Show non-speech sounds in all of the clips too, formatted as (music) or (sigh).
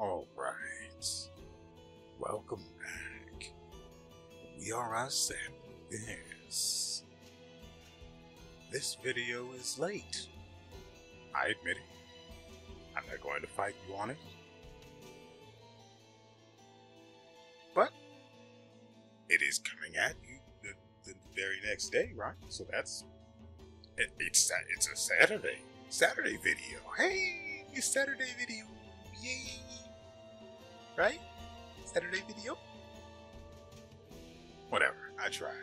All right. Welcome back. We are and this. This video is late. I admit it. I'm not going to fight you on it. But it is coming at you the, the very next day, right? So that's it, it's it's a Saturday Saturday video. Hey, Saturday video, yay! Right? Saturday video. Whatever. I tried.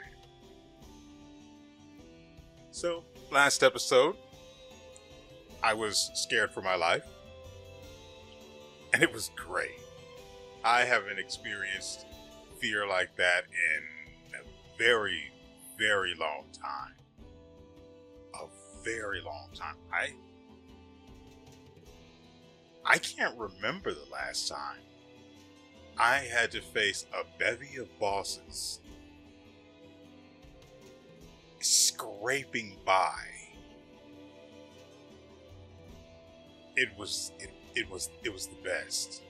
So last episode, I was scared for my life, and it was great. I haven't experienced fear like that in a very, very long time. A very long time. I I can't remember the last time I had to face a bevy of bosses scraping by. It was it, it was it was the best.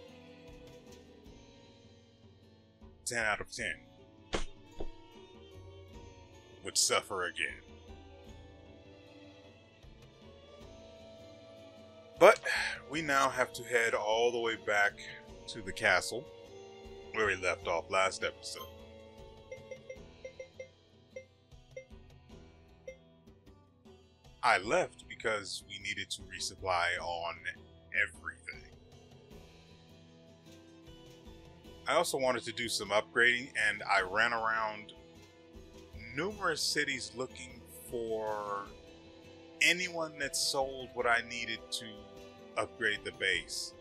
10 out of 10 would suffer again. But we now have to head all the way back to the castle where we left off last episode. I left because we needed to resupply on everything. I also wanted to do some upgrading and I ran around numerous cities looking for anyone that sold what I needed to upgrade the base.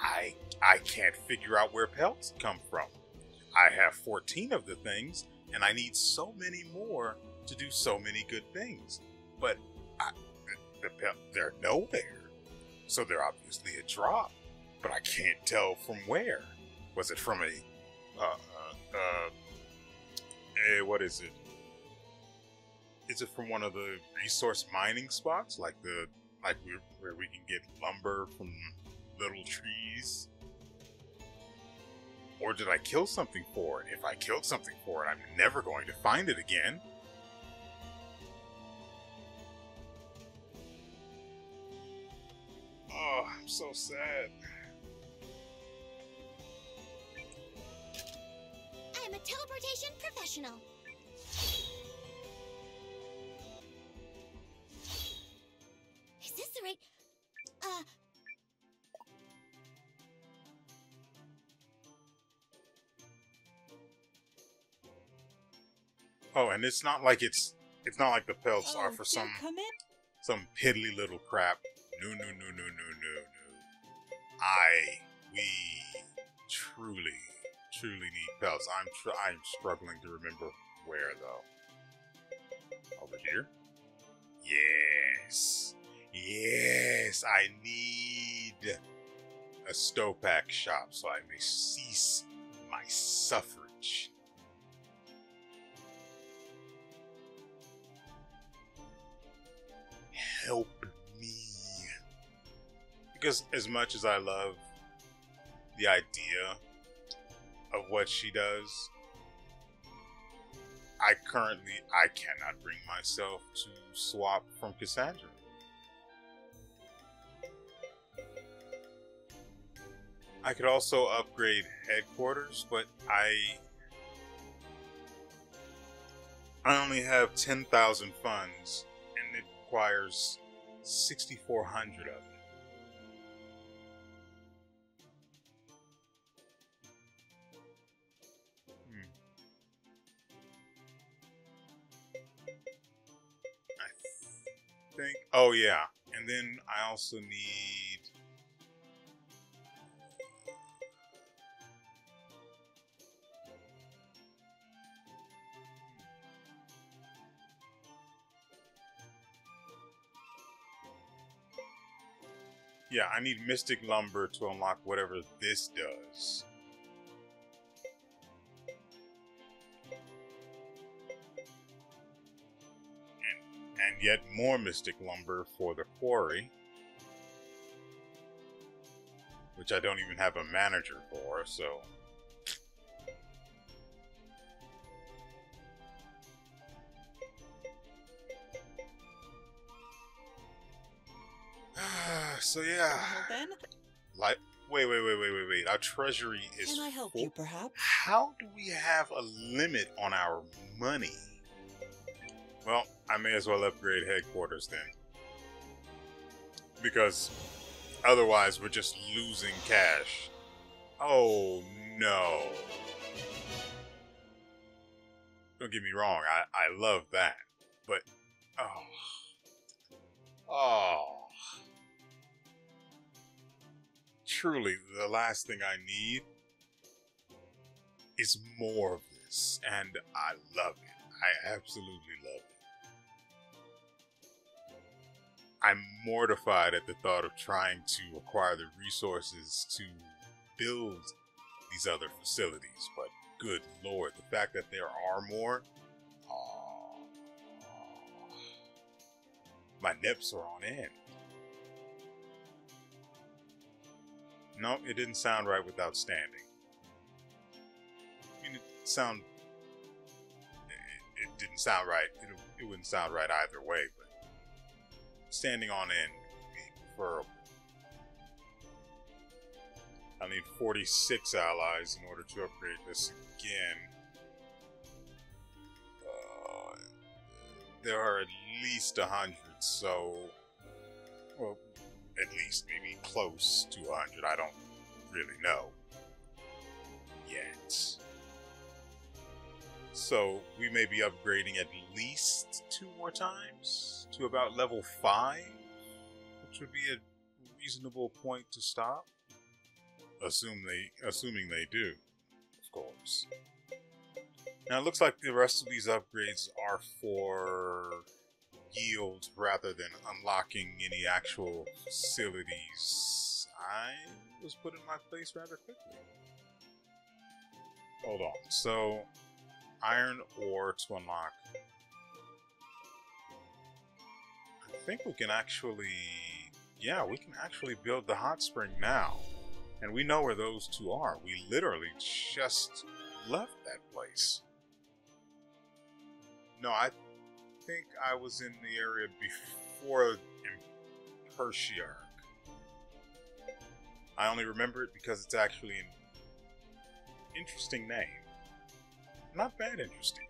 I I can't figure out where pelts come from. I have 14 of the things, and I need so many more to do so many good things. But I, the, the pel- they're nowhere. So they're obviously a drop, but I can't tell from where. Was it from a, uh, uh, uh, eh, what is it? Is it from one of the resource mining spots, like the like where we can get lumber from little trees? Or did I kill something for it? If I killed something for it, I'm never going to find it again. Oh, I'm so sad. I am a teleportation professional. Is this the right? Uh. Oh, and it's not like it's it's not like the pelts are Oh, for some some piddly little crap. No, no, no, no, no, no, no. I we truly, truly need pelts. I'm tr- I'm struggling to remember where though. Over here. Yes, yes. I need a Stopack shop so I may cease my suffrage. Help me. Because as much as I love the idea of what she does, I currently I cannot bring myself to swap from Cassandra. I could also upgrade headquarters, but I I only have 10,000 funds requires 6400 of it. Hmm. I think. Oh yeah, and then I also need. Yeah, I need Mystic Lumber to unlock whatever this does. and yet more mystic lumber for the quarry. which I don't even have a manager for, so. So yeah. Then, Like, wait, wait, wait, wait, wait, wait. Our treasury is. can I help full- you, perhaps? How do we have a limit on our money? Well, I may as well upgrade headquarters then. Because otherwise we're just losing cash. Oh no. Don't get me wrong, I, I love that. But oh. Oh. Truly, the last thing I need is more of this, and I love it. I absolutely love it. I'm mortified at the thought of trying to acquire the resources to build these other facilities, but good lord, the fact that there are more. Oh, my nips are on end. No, it didn't sound right without standing. I mean, it sound. It, it didn't sound right. It, it wouldn't sound right either way, but standing on end would be preferable. I need 46 allies in order to upgrade this again. Uh, there are at least a hundred, so well, at least maybe close to a hundred. I don't really know yet. So we may be upgrading at least two more times to about level five, which would be a reasonable point to stop. Assume they, assuming they do, of course. Now it looks like the rest of these upgrades are for yield rather than unlocking any actual facilities. I was put in my place rather quickly. Hold on. So, iron ore to unlock. I think we can actually. Yeah, we can actually build the hot spring now. And we know where those two are. We literally just left that place. No, I think I was in the area before Impertiarch. I only remember it because it's actually an interesting name. Not bad interesting.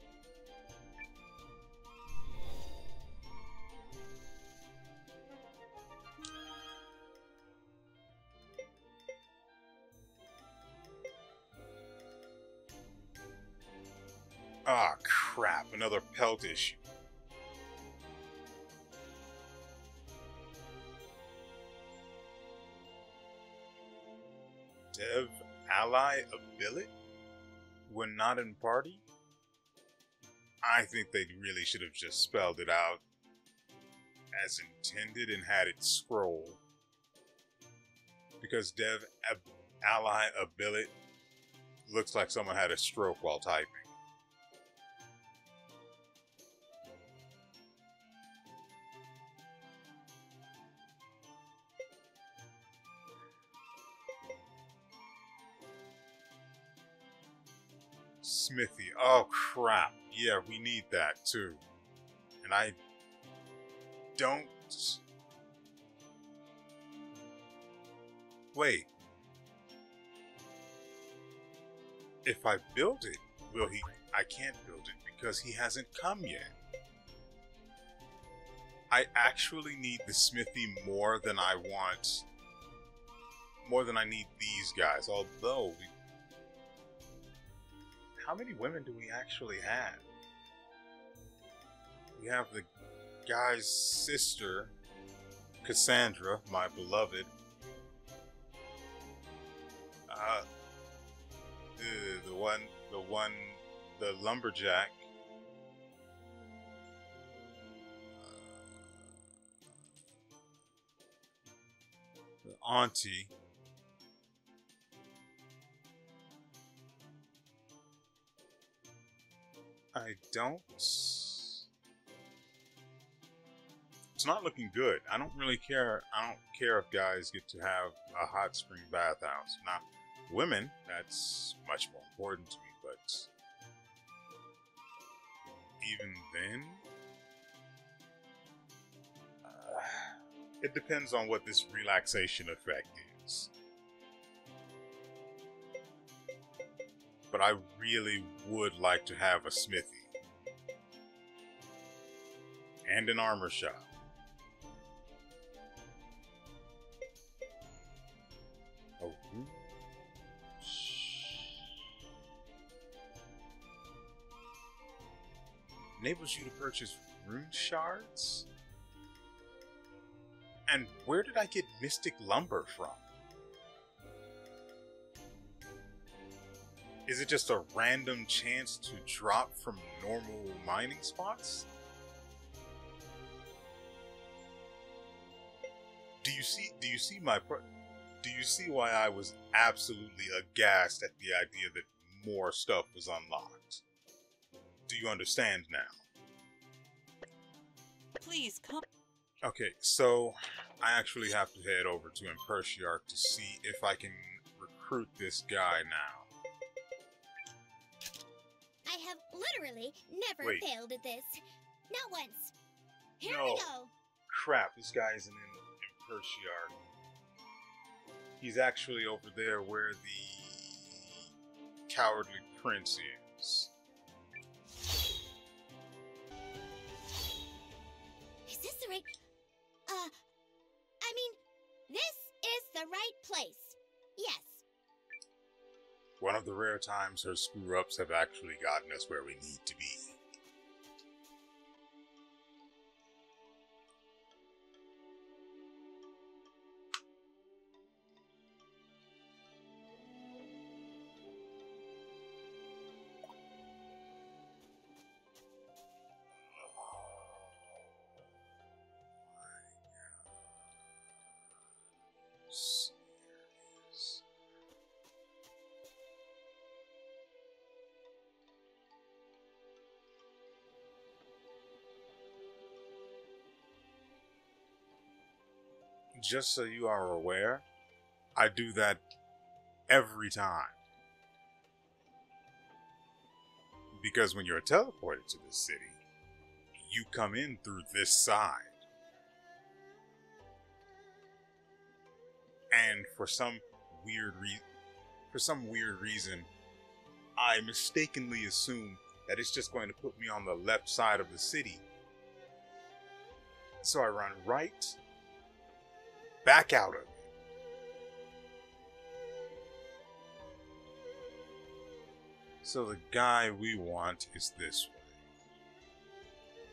Ah, crap. Another pelt issue. Ability? When not in party? I think they really should have just spelled it out as intended and had it scroll. Because dev ab- ally ability looks like someone had a stroke while typing. Smithy. Oh crap. Yeah, we need that too. And I don't Wait. If I build it, will he I can't build it because he hasn't come yet. I actually need the smithy more than I want more than I need these guys, although we how many women do we actually have? We have the guy's sister, Cassandra, my beloved. Uh, the, the one, the one, the lumberjack. Uh, the auntie. I don't it's not looking good. I don't really care. I don't care if guys get to have a hot spring bathhouse. Not women, that's much more important to me, but even then, uh, it depends on what this relaxation effect is. But I really would like to have a smithy and an armor shop. Oh. Hmm. Enables you to purchase rune shards? And where did I get mystic lumber from? Is it just a random chance to drop from normal mining spots? Do you see do you see my do you see why I was absolutely aghast at the idea that more stuff was unlocked? Do you understand now? Please come. Okay, so I actually have to head over to Impertiarch to see if I can recruit this guy now. Literally never Wait. failed at this. Not once. Here No. we go. Crap, this guy isn't in Impertiarch. He's actually over there where the cowardly prince is. Is this the right? Uh, I mean, this is the right place. Yes. One of the rare times her screw ups have actually gotten us where we need to be. Just so you are aware, I do that every time. Because when you're teleported to this city, you come in through this side. And for some weird re- for some weird reason, I mistakenly assume that it's just going to put me on the left side of the city. So I run right back out of. So the guy we want is this way.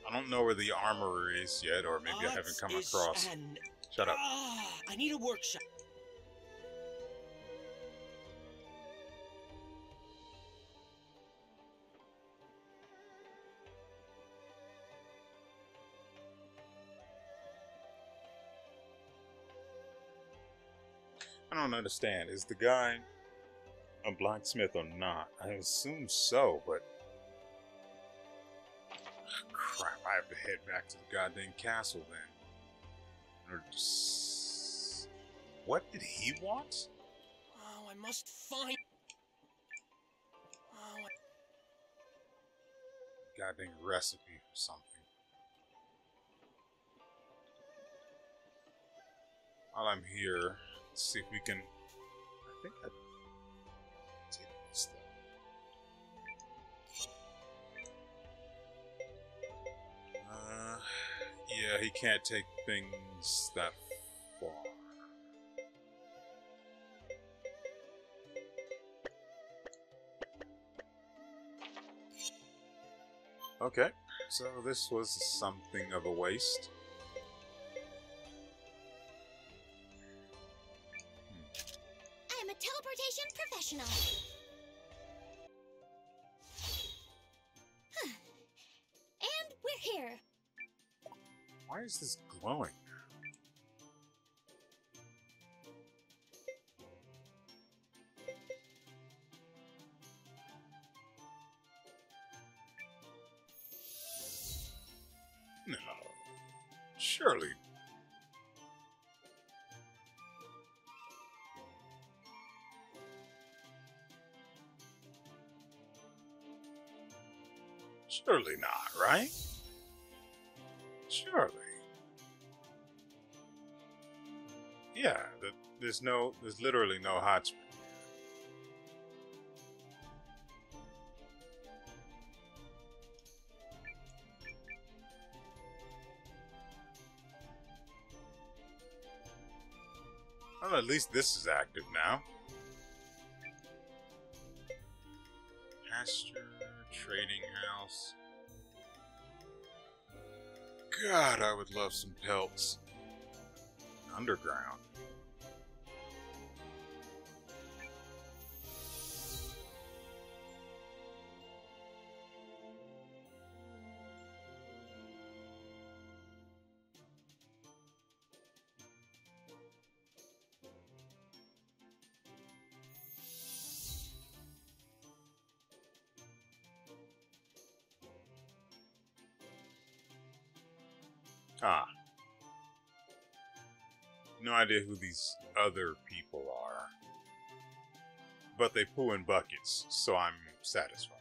I don't know where the armorer is yet, or maybe I haven't come across. an- Shut up. Ah, I need a workshop. Don't understand. Is the guy a blacksmith or not? I assume so, but. (sighs) Crap, I have to head back to the goddamn castle then. Or What did he want? Oh, I must find. Oh, I- Goddamn recipe for something. While I'm here, let's see if we can. I think I did this though. Uh, yeah, he can't take things that far. Okay, so this was something of a waste. Why is glowing? There's no, there's literally no hot spring. Well, at least this is active now. Pasture, trading house. God, I would love some pelts. Underground. Ah. No idea who these other people are. But they poo in buckets, so I'm satisfied.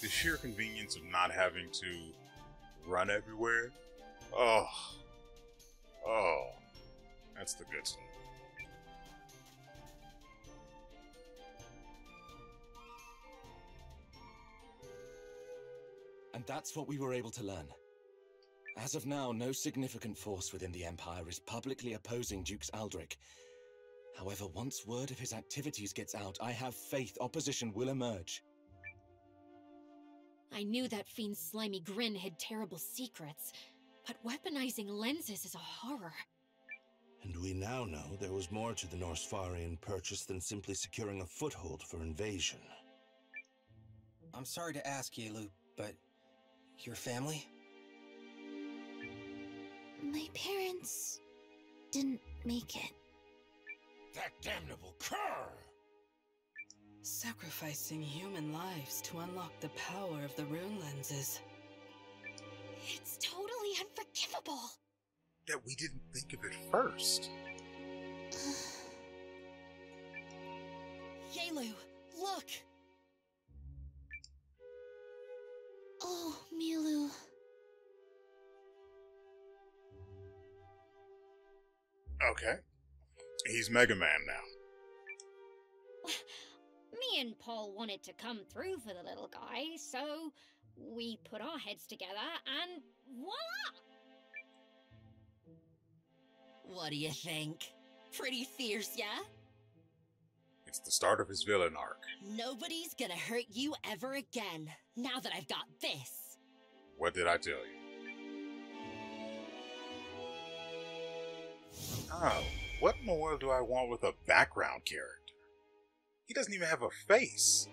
The sheer convenience of not having to run everywhere. Oh. Oh. That's the good stuff. And that's what we were able to learn. As of now, no significant force within the Empire is publicly opposing Dukes Aldrich. However, once word of his activities gets out, I have faith opposition will emerge. I knew that fiend's slimy grin hid terrible secrets, but weaponizing lenses is a horror. And we now know there was more to the Norsfarian purchase than simply securing a foothold for invasion. I'm sorry to ask, Yelu, but your family? My parents didn't make it. That damnable cur! Sacrificing human lives to unlock the power of the rune lenses. It's totally unforgivable. That we didn't think of it first. (sighs) Yelu, look! Oh, Milu. Okay. He's Mega Man now. Me and Paul wanted to come through for the little guy, so we put our heads together and voila! What do you think? Pretty fierce, yeah? It's the start of his villain arc. Nobody's gonna hurt you ever again, now that I've got this. What did I tell you? Oh, what in the world do I want with a background character? He doesn't even have a face.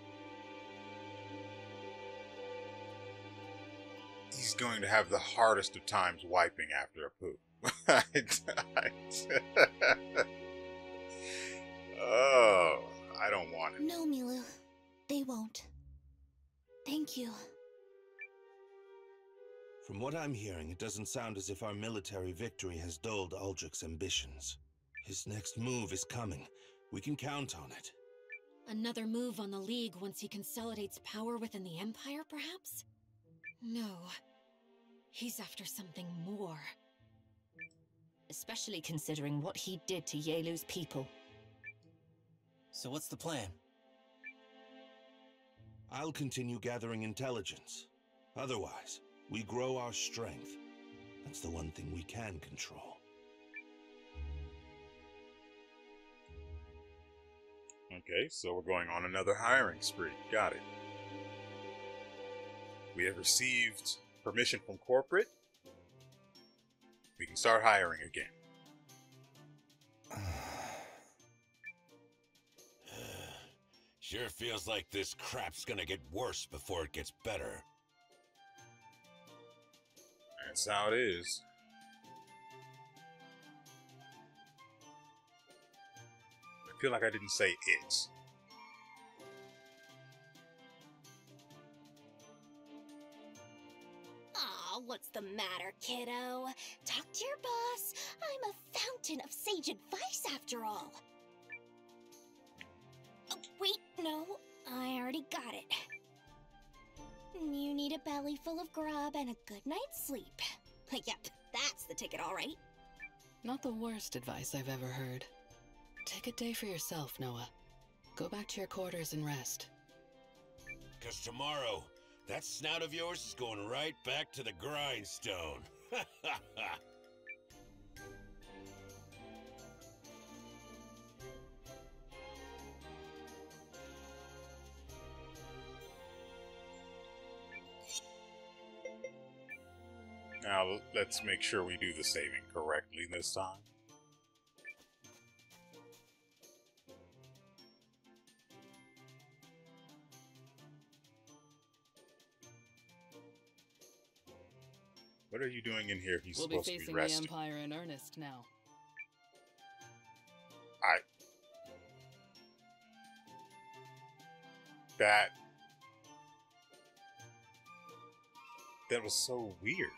He's going to have the hardest of times wiping after a poop. (laughs) oh, I don't want it. No, Milu. They won't. Thank you. From what I'm hearing, it doesn't sound as if our military victory has dulled Aldrich's ambitions. His next move is coming. We can count on it. Another move on the League once he consolidates power within the Empire, perhaps? No. He's after something more. Especially considering what he did to Yelu's people. So what's the plan? I'll continue gathering intelligence. Otherwise, we grow our strength. That's the one thing we can control. Okay, so we're going on another hiring spree. Got it. We have received permission from corporate. We can start hiring again. (sighs) Sure feels like this crap's gonna get worse before it gets better. That's how it is. Feel like I didn't say it. Aw, what's the matter, kiddo? Talk to your boss. I'm a fountain of sage advice after all. Oh, wait, no, I already got it. You need a belly full of grub and a good night's sleep. (laughs) yep, that's the ticket, all right. Not the worst advice I've ever heard. Take a day for yourself, Nowa. Go back to your quarters and rest. Because tomorrow, that snout of yours is going right back to the grindstone. Ha ha ha! Now let's make sure we do the saving correctly this time. What are you doing in here? He's we'll be supposed to facing be the. Empire in earnest now. I that that was so weird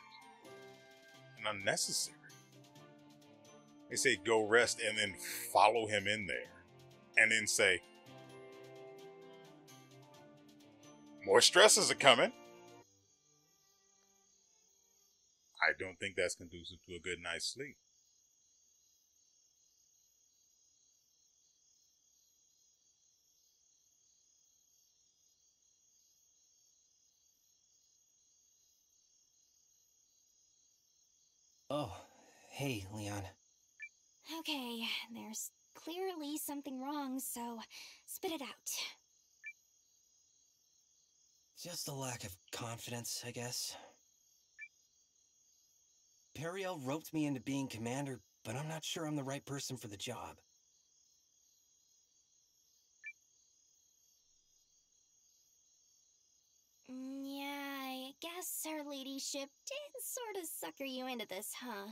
and unnecessary. They say go rest and then follow him in there, and then say more stresses are coming. I don't think that's conducive to a good night's sleep. Oh, hey, Lian. Okay, there's clearly something wrong, so spit it out. Just a lack of confidence, I guess. Perrielle roped me into being commander, but I'm not sure I'm the right person for the job. Mm, Yeah, I guess her ladyship did sort of sucker you into this, huh?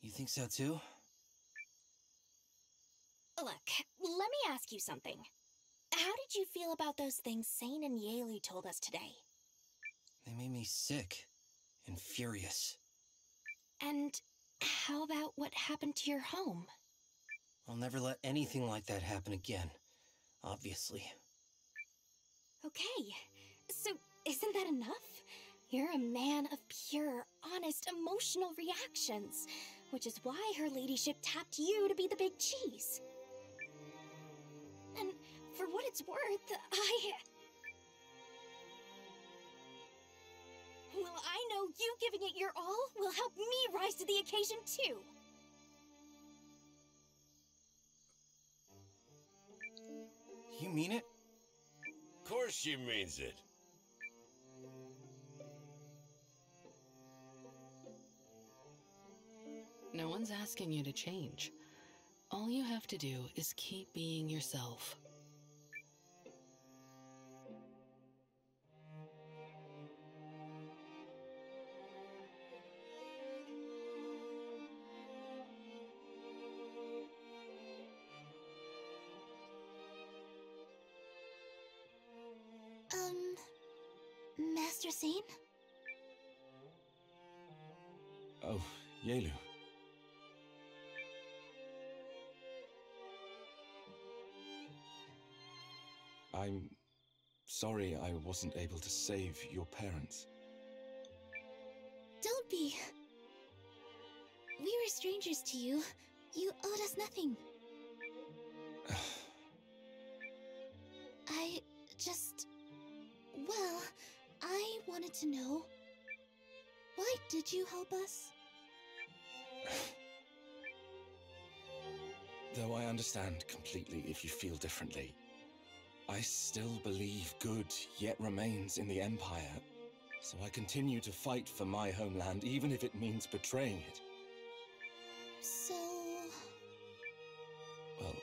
You think so too? Look, let me ask you something. How did you feel about those things Seign and Yelu told us today? They made me sick and furious. And how about what happened to your home? I'll never let anything like that happen again, obviously. Okay, so isn't that enough? You're a man of pure, honest, emotional reactions, which is why her ladyship tapped you to be the big cheese. And for what it's worth, I. Well, I know you giving it your all will help me rise to the occasion, too. You mean it? Of course she means it. No one's asking you to change. All you have to do is keep being yourself. I'm sorry I wasn't able to save your parents. Don't be. We were strangers to you. You owed us nothing. (sighs) I just. Well, I wanted to know. Why did you help us? (sighs) Though I understand completely if you feel differently, I still believe good yet remains in the Empire, so I continue to fight for my homeland, even if it means betraying it. So... Well,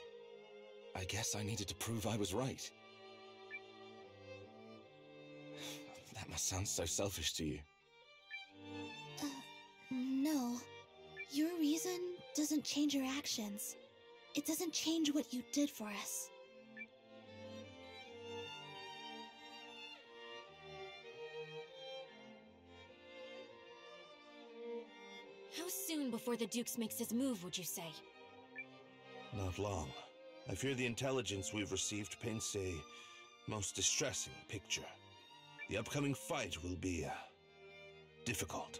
I guess I needed to prove I was right. That must sound so selfish to you. Uh, no. Your reason doesn't change your actions. It doesn't change what you did for us. Before the Dukes makes his move, would you say? Not long. I fear the intelligence we've received paints a most distressing picture. The upcoming fight will be uh, difficult.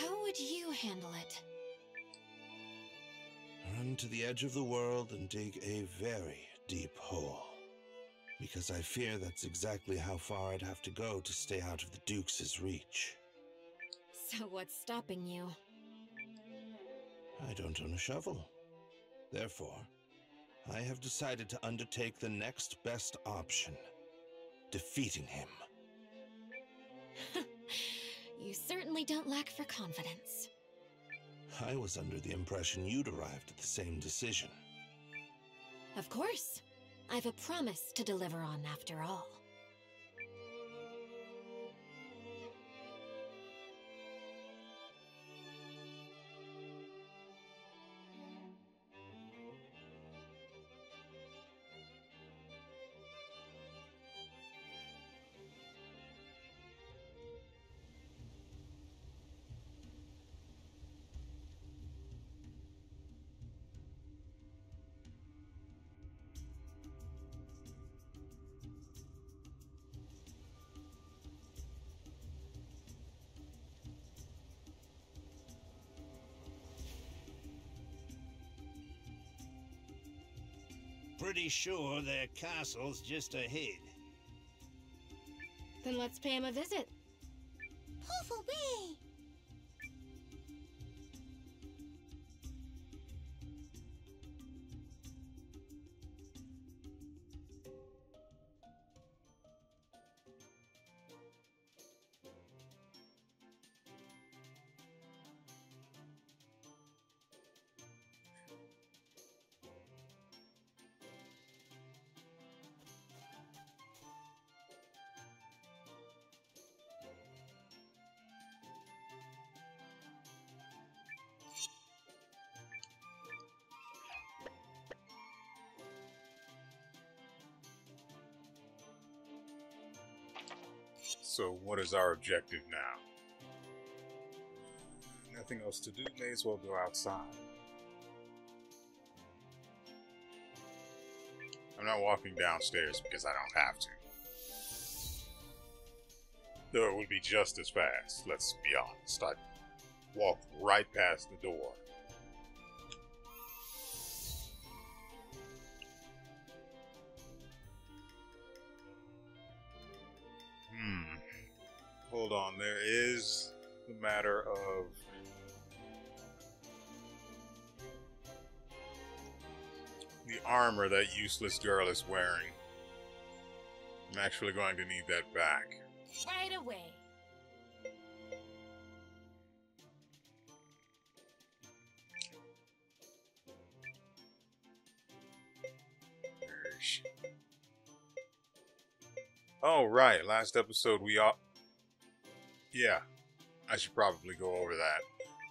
How would you handle it? Run to the edge of the world and dig a very deep hole. Because I fear that's exactly how far I'd have to go to stay out of the Duke's reach. So what's stopping you? I don't own a shovel. Therefore, I have decided to undertake the next best option defeating him. (laughs) you certainly don't lack for confidence. I was under the impression you'd arrived at the same decision. Of course. I've a promise to deliver on after all. Pretty sure their castle's just ahead. Then let's pay him a visit. Is our objective now? Nothing else to do, may as well go outside. I'm not walking downstairs because I don't have to. Though it would be just as fast, let's be honest. I'd walk right past the door. Hold on, there is the matter of the armor that useless girl is wearing. I'm actually going to need that back. Right away. Oh, right. Last episode we all. Yeah, I should probably go over that.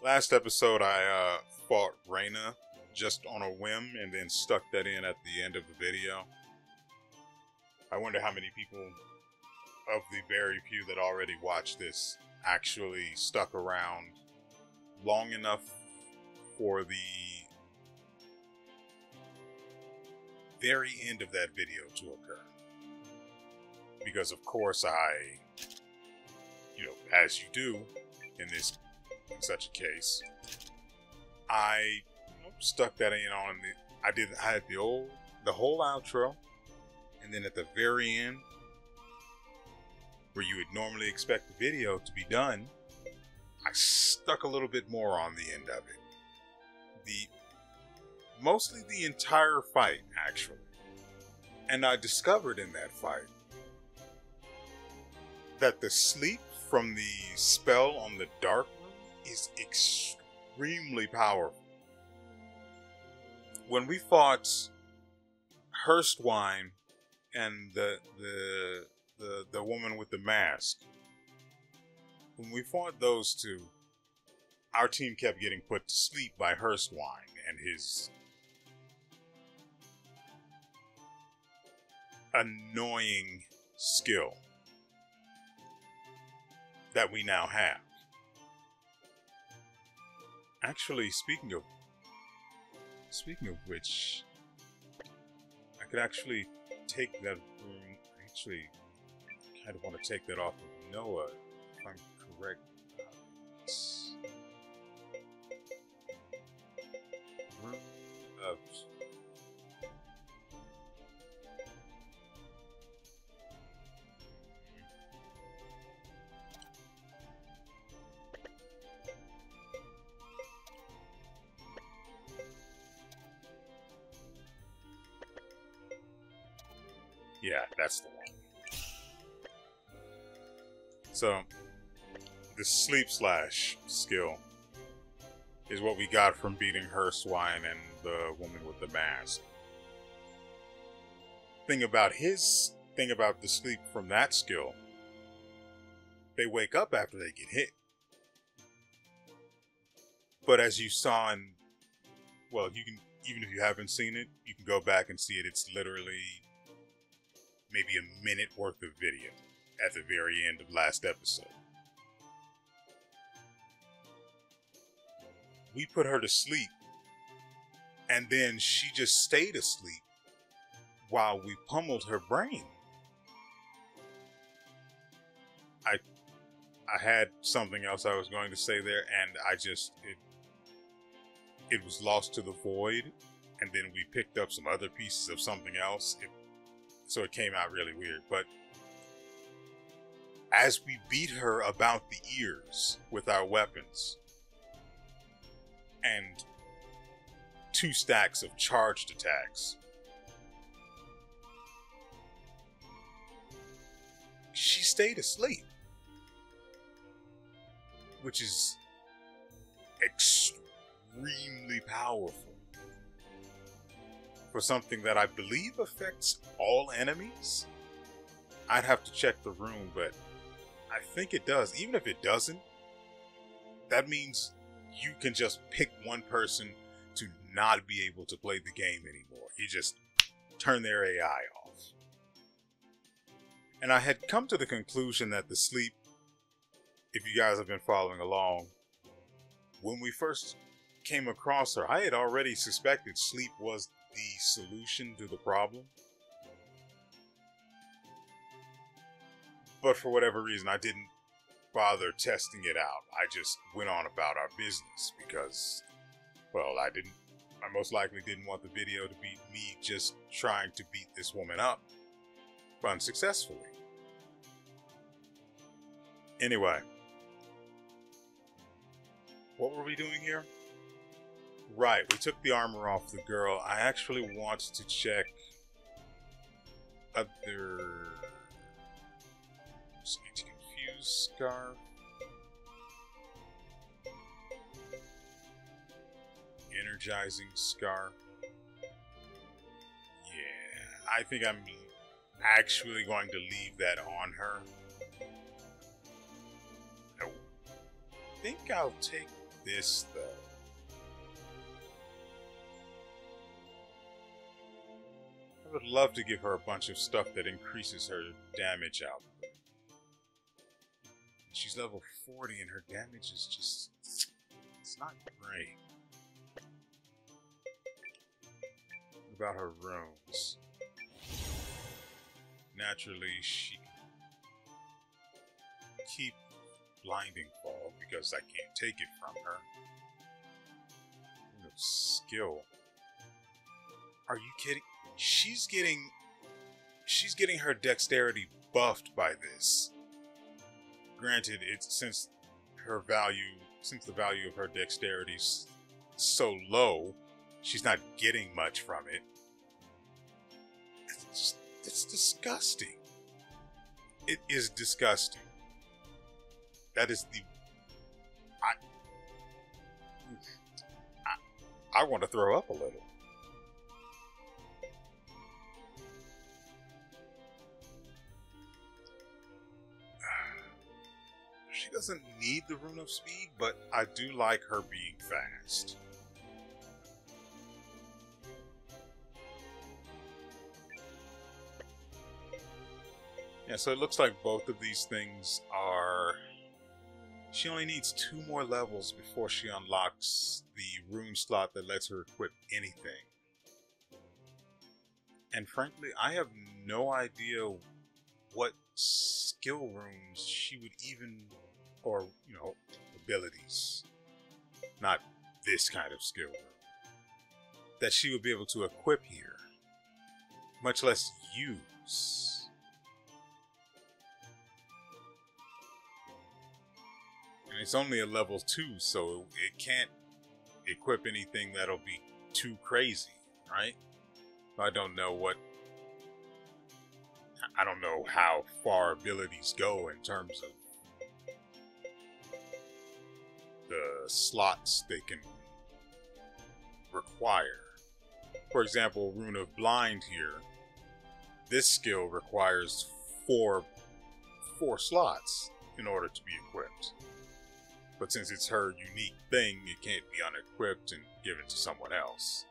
Last episode I uh, fought Reyna just on a whim and then stuck that in at the end of the video. I wonder how many people of the very few that already watched this actually stuck around long enough for the very end of that video to occur. Because, of course, I, you know, as you do in this, in such a case, I stuck that in on the, I did, I had the old, the whole outro, and then at the very end, where you would normally expect the video to be done, I stuck a little bit more on the end of it. The mostly the entire fight, actually. And I discovered in that fight that the sleep from the spell on the dark room is extremely powerful. When we fought Hurstwine and the the the the woman with the mask, when we fought those two, our team kept getting put to sleep by Hurstwine and his annoying skill that we now have. Actually, speaking of speaking of which, I could actually take that rune. Actually, kind of want to take that off of Nowa, if I'm correct. The sleep slash skill is what we got from beating her swine and the woman with the mask. Thing about his thing about the sleep from that skill, they wake up after they get hit. But as you saw in, well, you can even if you haven't seen it, you can go back and see it. It's literally maybe a minute worth of video at the very end of last episode. We put her to sleep, and then she just stayed asleep while we pummeled her brain. I I had something else I was going to say there, and I just it it was lost to the void, and then we picked up some other pieces of something else. It so it came out really weird. But as we beat her about the ears with our weapons and two stacks of charged attacks, she stayed asleep, which is extremely powerful for something that I believe affects all enemies. I'd have to check the rune, but I think it does. Even if it doesn't, that means you can just pick one person to not be able to play the game anymore. You just turn their AI off. And I had come to the conclusion that the sleep, if you guys have been following along, when we first came across her, I had already suspected sleep was the solution to the problem. But for whatever reason, I didn't bother testing it out. I just went on about our business because, well, I didn't, I most likely didn't want the video to be me just trying to beat this woman up unsuccessfully. Anyway, what were we doing here? Right, we took the armor off the girl. I actually want to check other scarf. Energizing scarf. Yeah, I think I'm actually going to leave that on her. I think I'll take this though. I would love to give her a bunch of stuff that increases her damage output. She's level 40 and her damage is just... It's not great. What about her runes? Naturally, she keep blinding fall because I can't take it from her. No skill. Are you kidding? she's getting she's getting her dexterity buffed by this. Granted, it's since her value since the value of her dexterity is so low, she's not getting much from it. It's, it's disgusting. It is disgusting. That is the I I, I want to throw up a little. Need the rune of speed, but I do like her being fast. Yeah, so it looks like both of these things are. She only needs two more levels before she unlocks the rune slot that lets her equip anything. And frankly, I have no idea what skill runes she would even, or, you know, abilities. Not this kind of skill. That she would be able to equip here. Much less use. And it's only a level 2, so it can't equip anything that'll be too crazy, right? I don't know what. I don't know how far abilities go in terms of the slots they can require. For example, Rune of Blind here. This skill requires four four slots in order to be equipped. But since it's her unique thing, it can't be unequipped and given to someone else.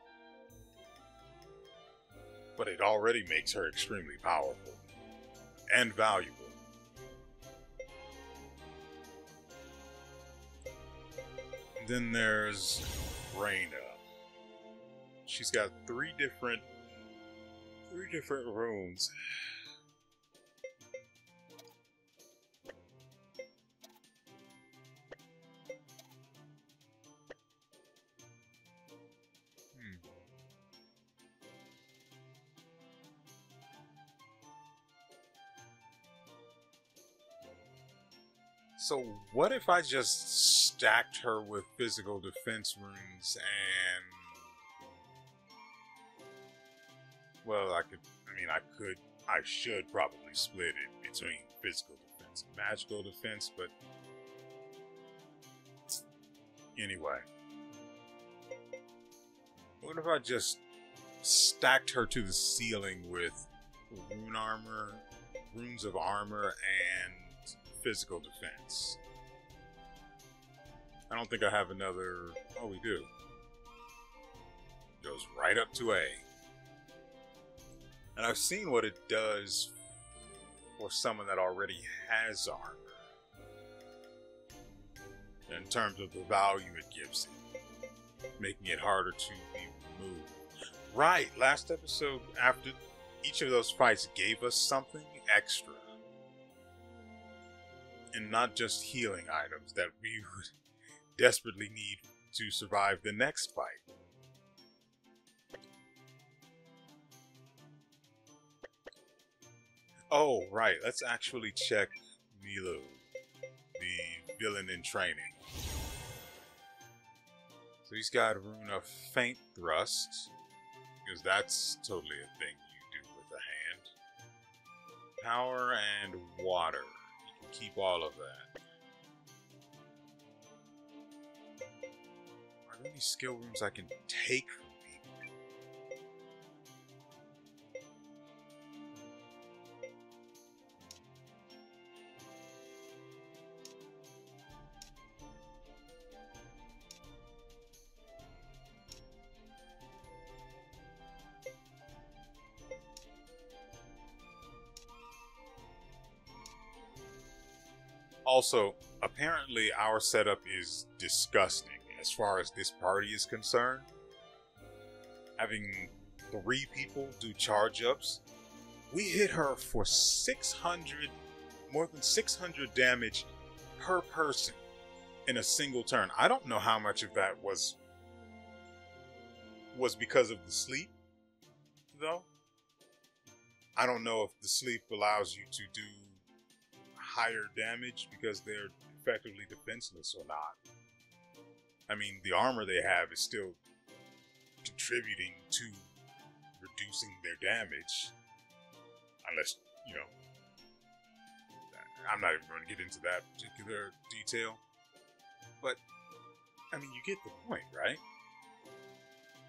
But it already makes her extremely powerful and valuable. Then there's Raina. She's got three different three different runes. Hmm. So what if I just stacked her with physical defense runes and well, I could I mean I could I should probably split it between physical defense and magical defense, but anyway. What if I just stacked her to the ceiling with rune armor, runes of armor and physical defense. I don't think I have another. Oh, we do. Goes right up to A. And I've seen what it does for someone that already has armor. In terms of the value it gives it, making it harder to be removed. Right, last episode, after each of those fights gave us something extra and not just healing items that we would desperately need to survive the next fight. Oh, right, let's actually check Milu, the villain in training. So he's got a rune of faint Thrust, because that's totally a thing you do with a hand. Power and water You can keep all of that. There any skill runes I can take from people? Also, apparently our setup is disgusting as far as this party is concerned. Having three people do charge ups, we hit her for 600, more than 600 damage per person in a single turn. I don't know how much of that was was because of the sleep, though. I don't know if the sleep allows you to do higher damage because they're effectively defenseless or not. I mean, the armor they have is still contributing to reducing their damage. Unless, you know, I'm not even going to get into that particular detail. But, I mean, you get the point, right?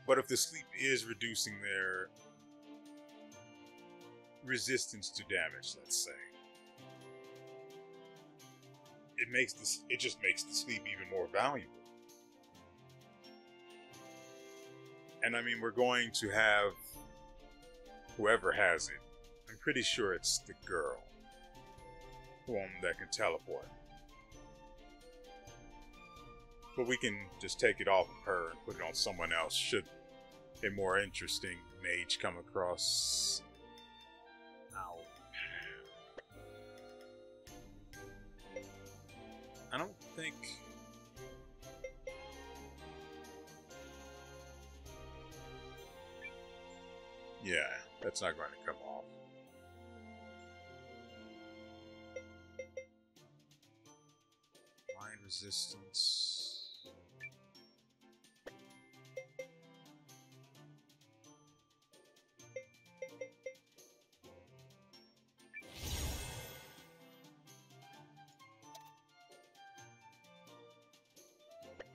But if the sleep is reducing their resistance to damage, let's say, it makes this it just makes the sleep even more valuable. And I mean, we're going to have whoever has it. I'm pretty sure it's the girl, one that can teleport. But we can just take it off of her and put it on someone else. Should a more interesting mage come across? Ow. I don't think. Yeah, that's not going to come off. Mind resistance.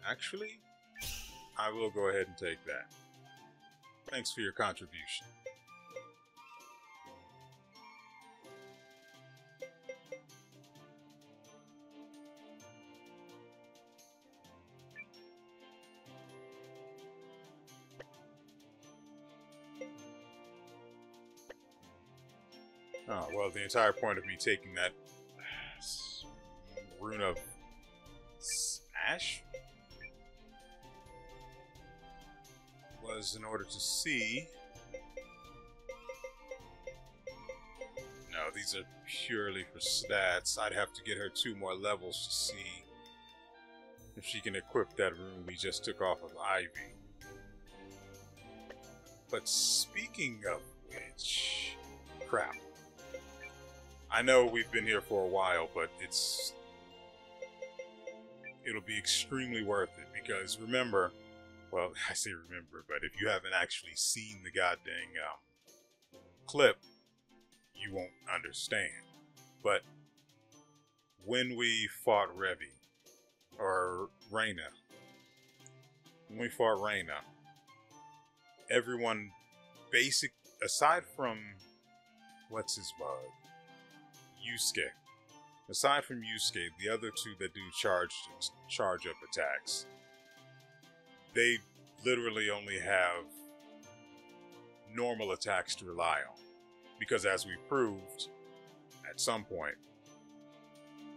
Actually, I will go ahead and take that. Thanks for your contribution. Oh, well, the entire point of me taking that (sighs) rune of was in order to see. No, these are purely for stats. I'd have to get her two more levels to see if she can equip that rune we just took off of Ivy. But speaking of which, crap. I know we've been here for a while, but it's it'll be extremely worth it because remember, well, (laughs) I say remember, but if you haven't actually seen the goddamn um, clip, you won't understand. But when we fought Revi or Reyna, when we fought Reyna, everyone basic aside from what's his bug Yusuke. Aside from Yusuke, the other two that do charge charge up attacks, they literally only have normal attacks to rely on. Because as we proved at some point,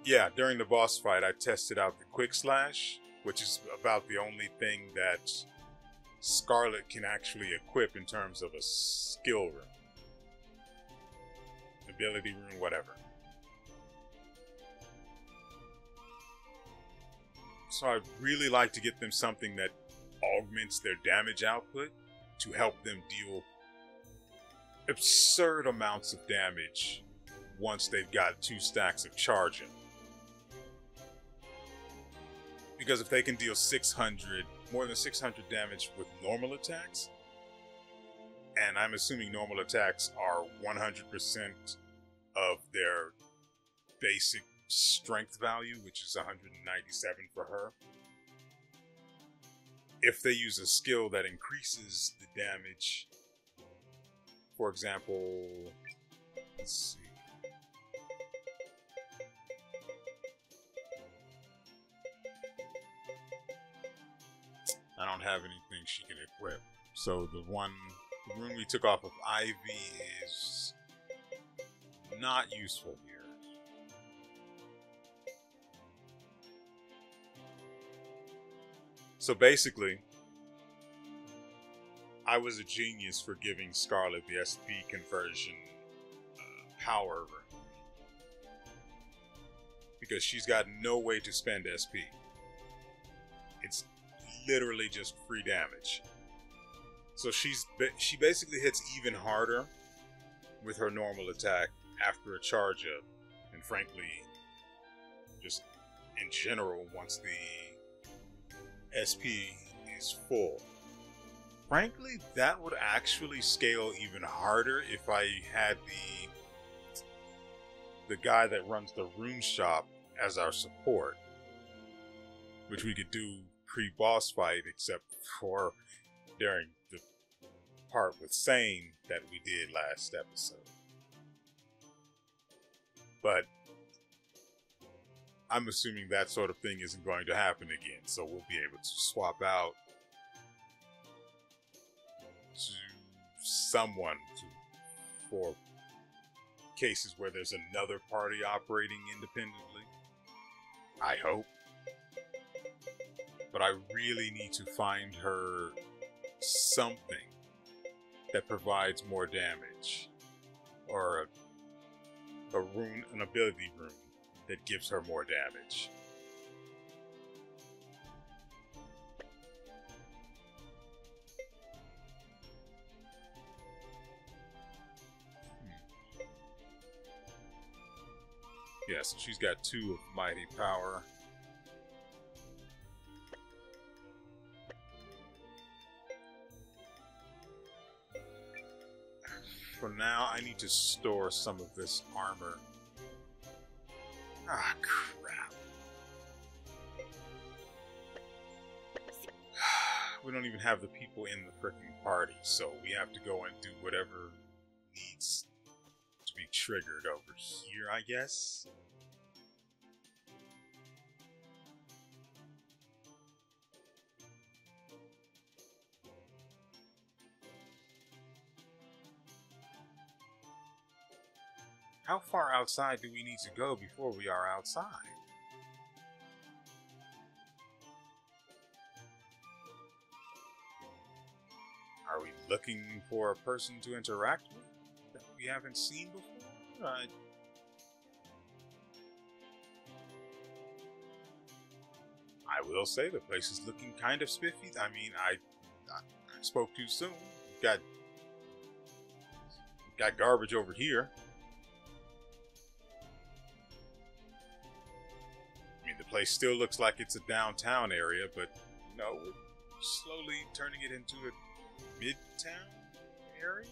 yeah, during the boss fight, I tested out the Quick Slash, which is about the only thing that Scarlet can actually equip in terms of a skill rune, ability rune, whatever. So I'd really like to get them something that augments their damage output to help them deal absurd amounts of damage once they've got two stacks of charging. Because if they can deal 600, more than 600 damage with normal attacks, and I'm assuming normal attacks are 100% of their basic strength value, which is 197 for her. If they use a skill that increases the damage, for example, let's see. I don't have anything she can equip. So the one the rune we took off of Ivy is not useful So basically, I was a genius for giving Scarlet the SP conversion uh, power. Because she's got no way to spend SP. It's literally just free damage. So she's she basically hits even harder with her normal attack after a charge up, and frankly, just in general, once the SP is full. Frankly, that would actually scale even harder if I had the the guy that runs the rune shop as our support, which we could do pre-boss fight, except for during the part with Seign that we did last episode. But I'm assuming that sort of thing isn't going to happen again, so we'll be able to swap out to someone to, for cases where there's another party operating independently. I hope. But I really need to find her something that provides more damage or a, a rune, an ability rune that gives her more damage. Hmm. Yeah, so she's got two of mighty power. For now, I need to store some of this armor. Ah, crap. (sighs) We don't even have the people in the freaking party, so we have to go and do whatever needs to be triggered over here, I guess. How far outside do we need to go before we are outside? Are we looking for a person to interact with that we haven't seen before? I... I will say the place is looking kind of spiffy. I mean, I, I, I spoke too soon. We've got we've got garbage over here. Place still looks like it's a downtown area, but you know, we're slowly turning it into a midtown area.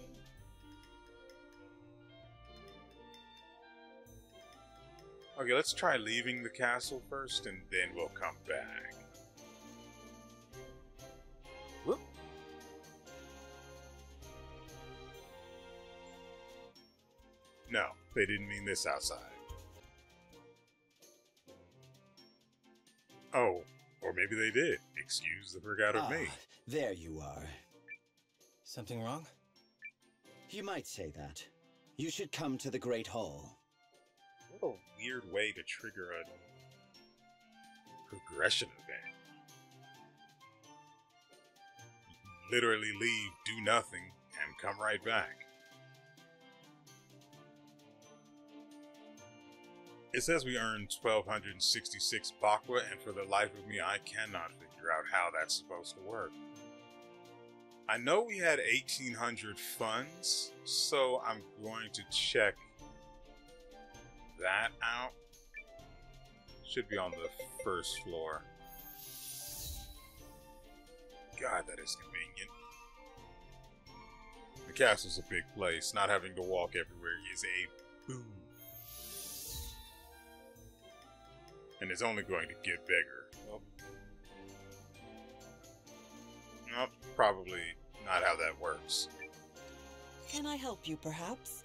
Okay, let's try leaving the castle first, and then we'll come back. Whoop. No, they didn't mean this outside. Oh, or maybe they did. Excuse the out of me. Ah, There you are. Something wrong? You might say that. You should come to the Great Hall. What a weird way to trigger a progression event. Literally leave, do nothing, and come right back. It says we earned 1266 Bakwa, and for the life of me, I cannot figure out how that's supposed to work. I know we had 1800 funds, so I'm going to check that out. Should be on the first floor. God, that is convenient. The castle's a big place. Not having to walk everywhere is a boon. And it's only going to get bigger. Well, no, probably not how that works. Can I help you, perhaps?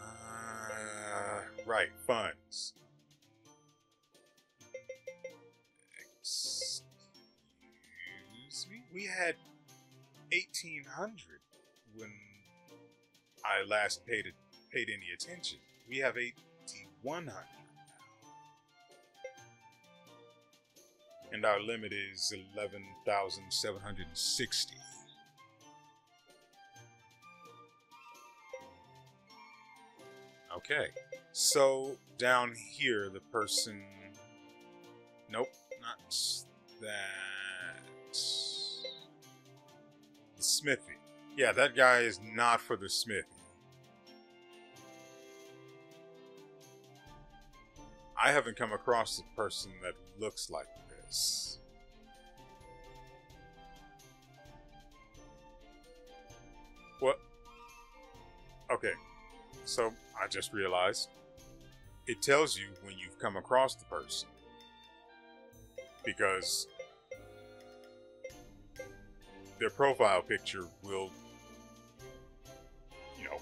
Uh, right, funds. Excuse me? We had 1800 when I last paid it, paid any attention. We have 8100 now. And our limit is 11,760. Okay. So down here, the person. Nope, not that. The smithy. Yeah, that guy is not for the smithy. I haven't come across a person that looks like this. What? Okay, so I just realized it tells you when you've come across the person. Because their profile picture will, you know,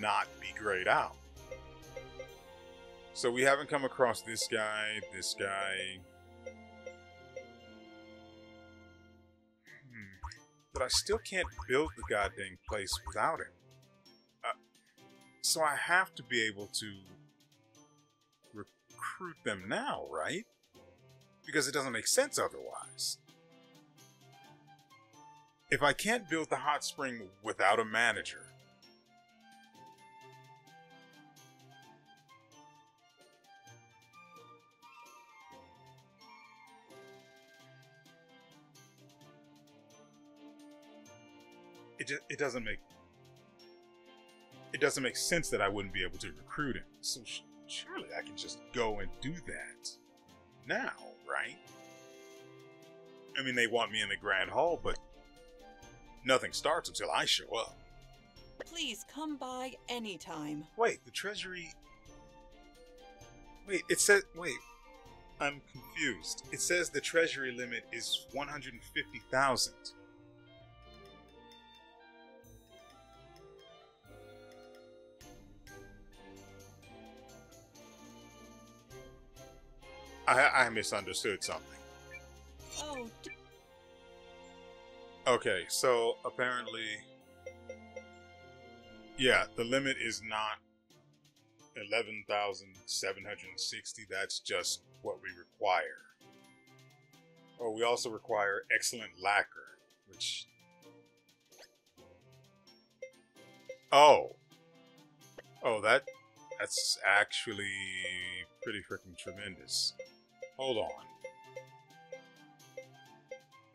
not be grayed out. So we haven't come across this guy, this guy. Hmm. But I still can't build the goddamn place without him. Uh, so I have to be able to recruit them now, right? Because it doesn't make sense otherwise. If I can't build the hot spring without a manager, it just, it doesn't make it doesn't make sense that I wouldn't be able to recruit him. So sh- surely I can just go and do that now, right? I mean, they want me in the Grand Hall, but nothing starts until I show up. Please come by anytime. Wait, the Treasury. Wait, it says. Wait, I'm confused. It says the Treasury limit is 150,000. I, I misunderstood something. Oh, Okay, so apparently, yeah, the limit is not 11,760. That's just what we require. Oh, we also require excellent lacquer, which. Oh. Oh, that. That's actually pretty freaking tremendous. Hold on.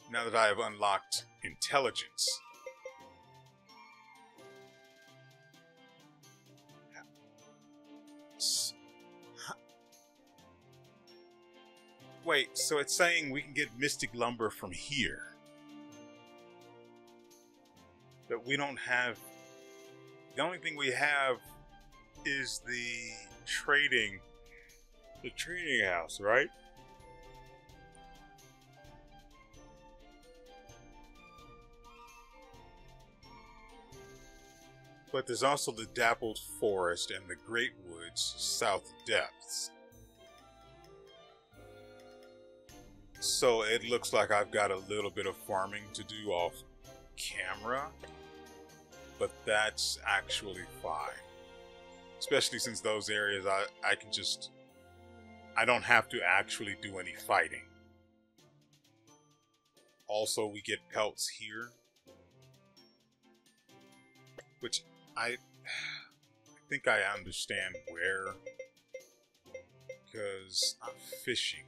Now that I have unlocked intelligence. Wait, so it's saying we can get mystic lumber from here. But we don't have. The only thing we have is the trading. The trading house, right? But there's also the dappled forest and the great woods south depths. So it looks like I've got a little bit of farming to do off camera, but that's actually fine. Especially since those areas I, I can just I don't have to actually do any fighting. Also, we get pelts here. Which I, I think I understand where. Because I'm fishing.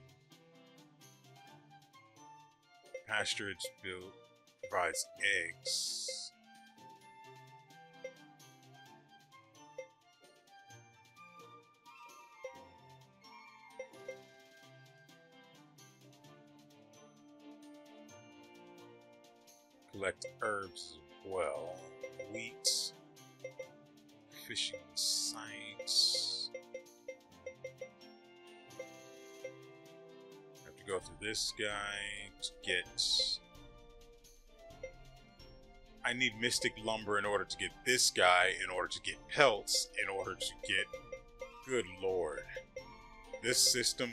Pasturage build provides eggs. Collect herbs as well. Wheat. Fishing sites. Have to go through this guy to get. I need mystic lumber in order to get this guy, in order to get pelts, in order to get. Good lord. This system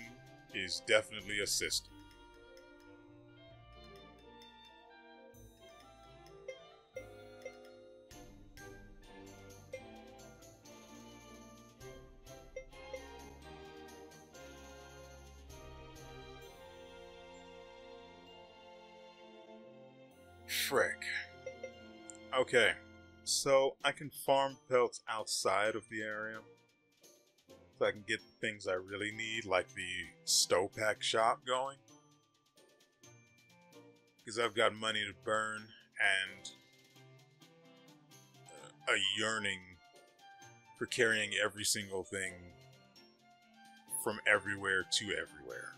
is definitely a system. Okay, so I can farm pelts outside of the area. So I can get the things I really need, like the Stopack shop going. Because I've got money to burn and uh, a yearning for carrying every single thing from everywhere to everywhere.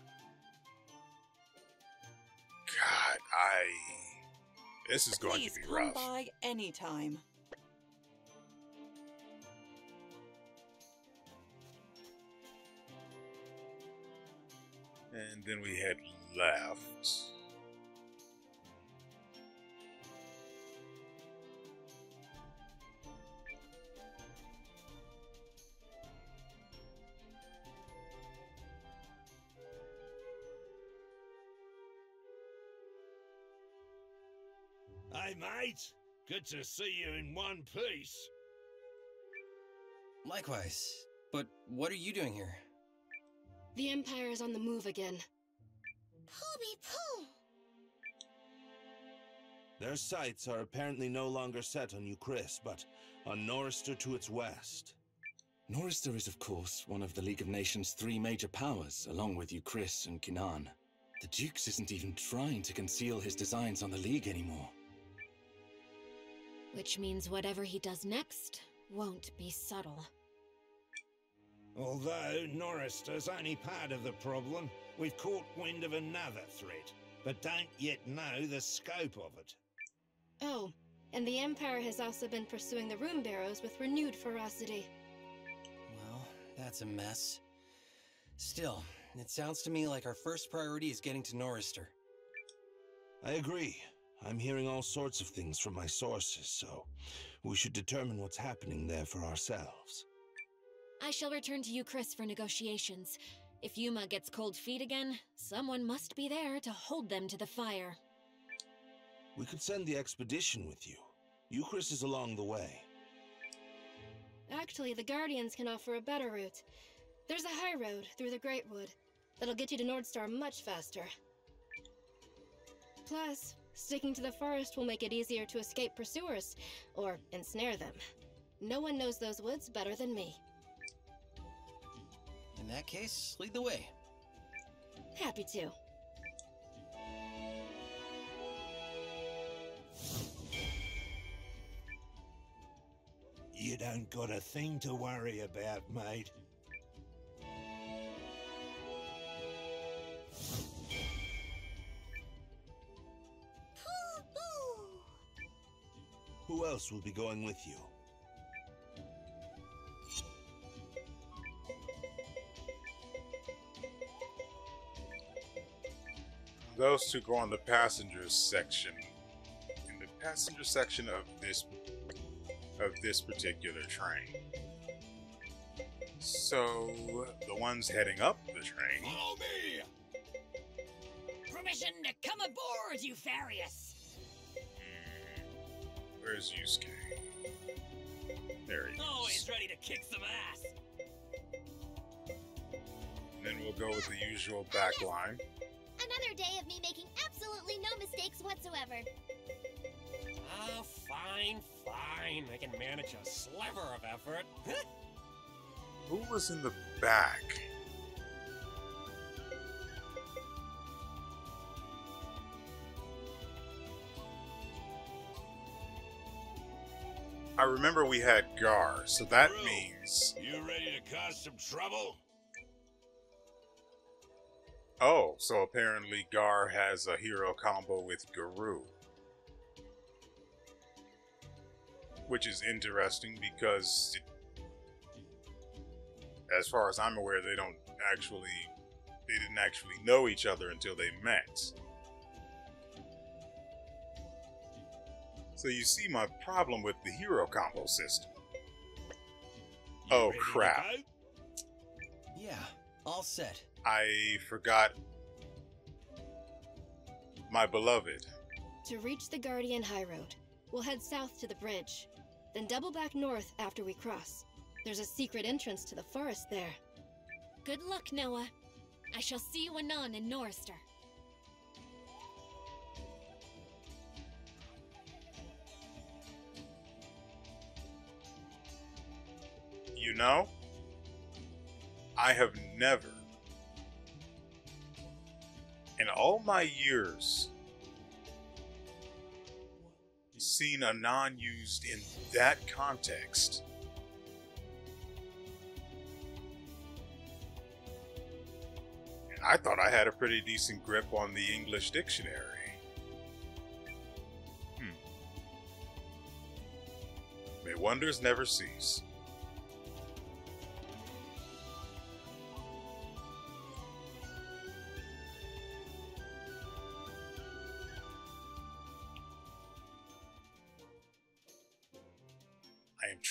God, I. This is going please to be come rough. by anytime. And then we head left. Mate. Good to see you in one piece. Likewise. But what are you doing here? The Empire is on the move again. Poopy poo! Their sights are apparently no longer set on Euchris, but on Norister to its west. Norister is, of course, one of the League of Nations' three major powers, along with Euchris and Kinan. The Dukes isn't even trying to conceal his designs on the League anymore. Which means whatever he does next won't be subtle. Although Norister's only part of the problem, we've caught wind of another threat, but don't yet know the scope of it. Oh, and the Empire has also been pursuing the Rune Barrows with renewed ferocity. Well, that's a mess. Still, it sounds to me like our first priority is getting to Norister. I agree. I'm hearing all sorts of things from my sources, so we should determine what's happening there for ourselves. I shall return to Euchris, for negotiations. If Yuma gets cold feet again, someone must be there to hold them to the fire. We could send the expedition with you. Euchris is along the way. Actually, the Guardians can offer a better route. There's a high road through the Great Wood that'll get you to Norister much faster. Plus, sticking to the forest will make it easier to escape pursuers, or ensnare them. No one knows those woods better than me. In that case, lead the way. Happy to. You don't got a thing to worry about, mate. Else will be going with you? Those two go on the passengers section. In the passenger section of this of this particular train. So the ones heading up the train. Follow me! Permission to come aboard, Eupharius! Where's Yusuke? There he is. Always ready to kick some ass! Then we'll go with the usual back line. Another day of me making absolutely no mistakes whatsoever. Oh, fine, fine. I can manage a sliver of effort. (laughs) Who was in the back? I remember we had Gar, so that means. You ready to cause some trouble? Oh, so apparently Gar has a hero combo with Guru. Which is interesting because, it, as far as I'm aware, they don't actually. They didn't actually know each other until they met. So you see my problem with the hero combo system. oh crap. Yeah, all set. I forgot my beloved. To reach the Guardian High Road, we'll head south to the bridge, then double back north after we cross. There's a secret entrance to the forest there. Good luck, Nowa. I shall see you anon in Norrister. You know, I have never, in all my years, seen a non used in that context. And I thought I had a pretty decent grip on the English dictionary. Hmm. May wonders never cease.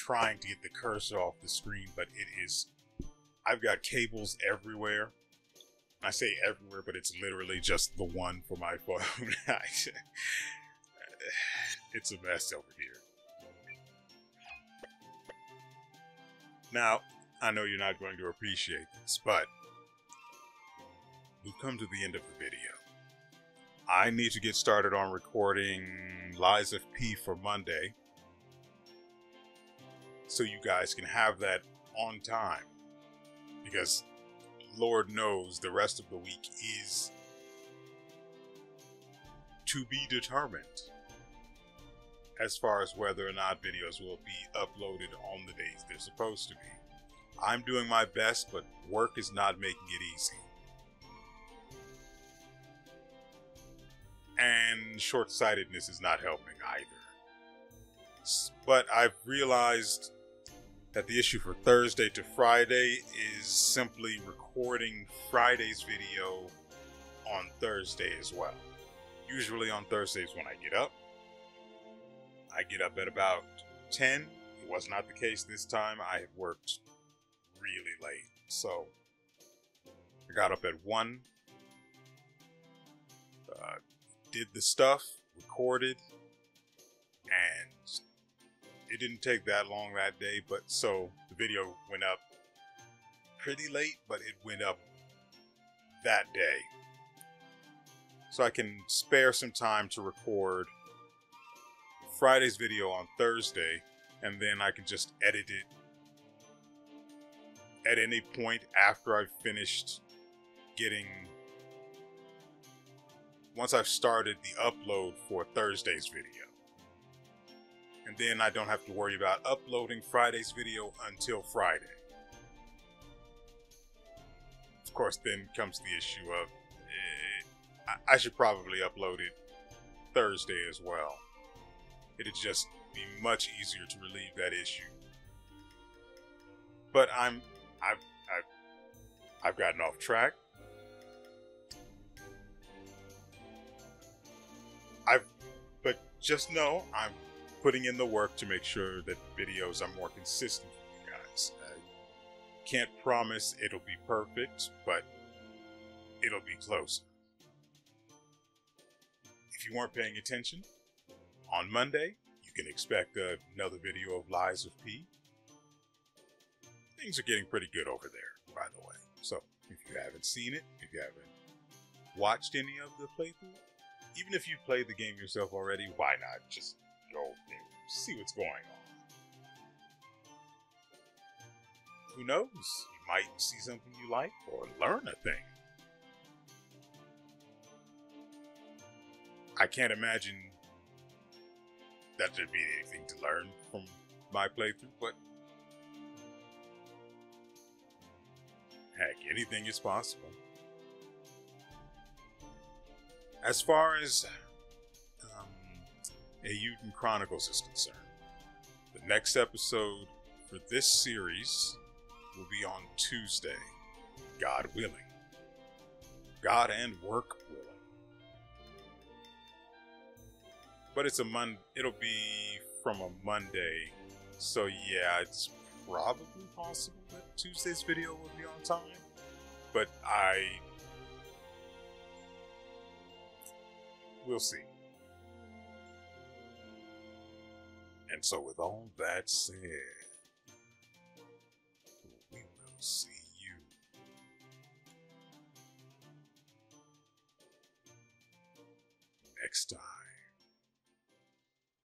Trying to get the cursor off the screen, but it is. I've got cables everywhere. I say everywhere, but it's literally just the one for my (laughs) phone. it's a mess over here. Now, I know you're not going to appreciate this, but we've come to the end of the video. I need to get started on recording Lies of P for Monday so you guys can have that on time because Lord knows the rest of the week is to be determined as far as whether or not videos will be uploaded on the days they're supposed to be. I'm doing my best, but work is not making it easy. And short sightedness is not helping either. But I've realized that the issue for Thursday to Friday is simply recording Friday's video on Thursday as well. Usually on Thursdays when I get up. I get up at about 10. It was not the case this time. I worked really late. So I got up at 1, uh, did the stuff, recorded, and it didn't take that long that day. But so the video went up pretty late, but it went up that day. So I can spare some time to record Friday's video on Thursday, and then I can just edit it at any point after I've finished getting. Once I've started the upload for Thursday's video. And then I don't have to worry about uploading Friday's video until Friday. Of course, then comes the issue of eh, I should probably upload it Thursday as well. It'd just be much easier to relieve that issue. But I'm I've I've I've gotten off track. I've but just know I'm putting in the work to make sure that videos are more consistent for you guys. I can't promise it'll be perfect, but it'll be close. If you weren't paying attention, on Monday, you can expect another video of Lies of P. Things are getting pretty good over there, by the way. So, if you haven't seen it, if you haven't watched any of the playthrough, even if you've played the game yourself already, why not just go and see what's going on? Who knows? You might see something you like or learn a thing. I can't imagine that there'd be anything to learn from my playthrough, but heck, anything is possible. As far as Eiyuden Chronicles is concerned, the next episode for this series will be on Tuesday, God willing. God and work willing. But it's a Mon. It'll be from a Monday, so yeah, it's probably possible that Tuesday's video will be on time. But I we'll see. And so, with all that said, we will see you next time.